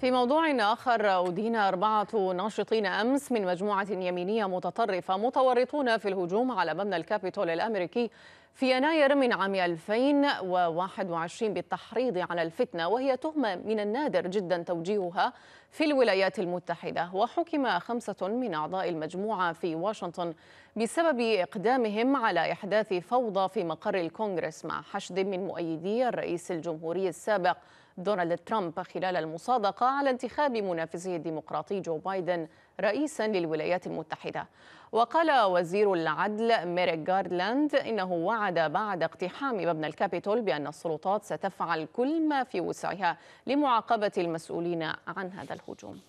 في موضوع آخر أدين أربعة ناشطين أمس من مجموعة يمينية متطرفة متورطون في الهجوم على مبنى الكابيتول الأمريكي في يناير من عام 2021 بالتحريض على الفتنة وهي تهمة من النادر جدا توجيهها في الولايات المتحدة. وحكم خمسة من أعضاء المجموعة في واشنطن بسبب إقدامهم على إحداث فوضى في مقر الكونغرس مع حشد من مؤيدي الرئيس الجمهوري السابق دونالد ترامب خلال المصادقة على انتخاب منافسه الديمقراطي جو بايدن رئيسا للولايات المتحدة. وقال وزير العدل ميريك جاردلاند إنه وعد بعد اقتحام مبنى الكابيتول بأن السلطات ستفعل كل ما في وسعها لمعاقبة المسؤولين عن هذا الهجوم.